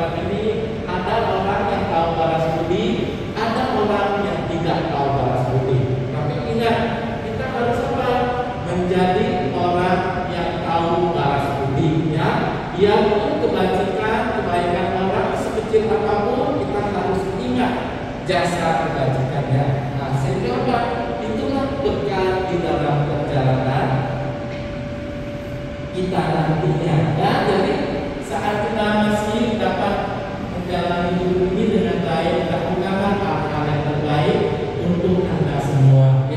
tempat ini ada orang yang tahu balas budi, ada orang yang tidak tahu balas budi. Tapi ingat, kita harus apa? Menjadi orang yang tahu balas budi, ya. Yang kebajikan, kebaikan orang sekecil apa pun kita harus ingat jasa kebajikannya. Nah, sehingga apa? Itulah bekal di dalam perjalanan kita nantinya. Ya,